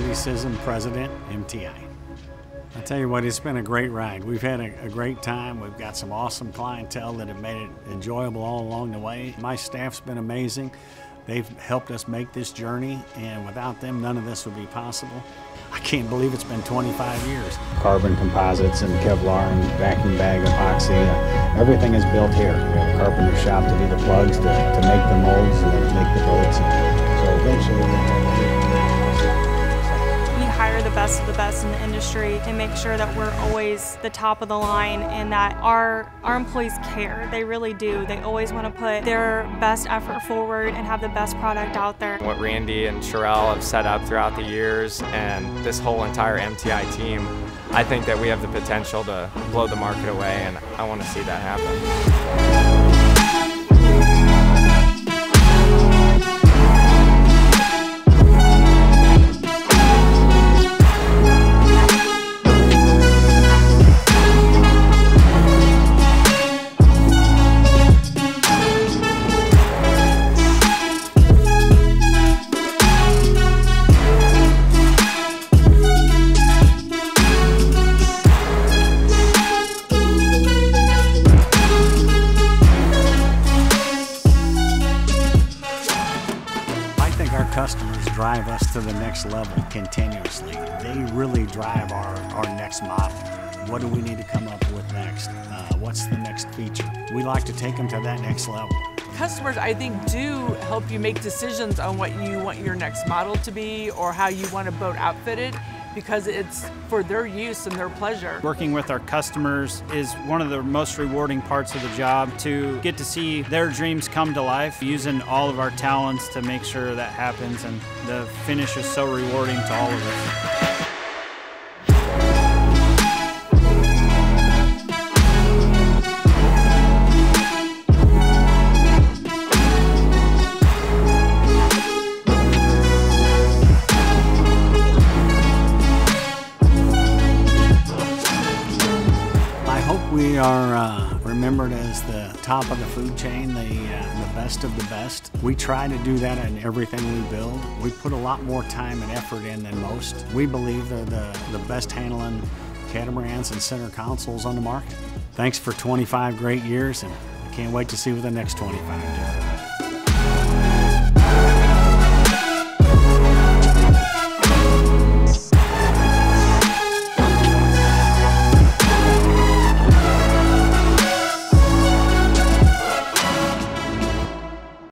Scism, President, MTI. I tell you what, it's been a great ride. We've had a, a, great time. We've got some awesome clientele that have made it enjoyable all along the way. My staff's been amazing. They've helped us make this journey, and without them, none of this would be possible. I can't believe it's been 25 years. Carbon composites and Kevlar and vacuum bag epoxy, uh, everything is built here. We have a carpenter shop to do the plugs, to, to make the molds, and to make the boats. In the industry and make sure that we're always the top of the line and that our, our employees care. They really do. They always want to put their best effort forward and have the best product out there. What Randy and Sherelle have set up throughout the years and this whole entire MTI team, I think that we have the potential to blow the market away and I want to see that happen. Drive us to the next level continuously. They really drive our, our next model. What do we need to come up with next? Uh, what's the next feature? We like to take them to that next level. Customers, I think, do help you make decisions on what you want your next model to be or how you want a boat outfitted because it's for their use and their pleasure. Working with our customers is one of the most rewarding parts of the job to get to see their dreams come to life, using all of our talents to make sure that happens and the finish is so rewarding to all of us. We are uh, remembered as the top of the food chain, the, uh, the best of the best. We try to do that in everything we build. We put a lot more time and effort in than most. We believe they're the, the best handling catamarans and center consoles on the market. Thanks for 25 great years, and I can't wait to see what the next 25 do.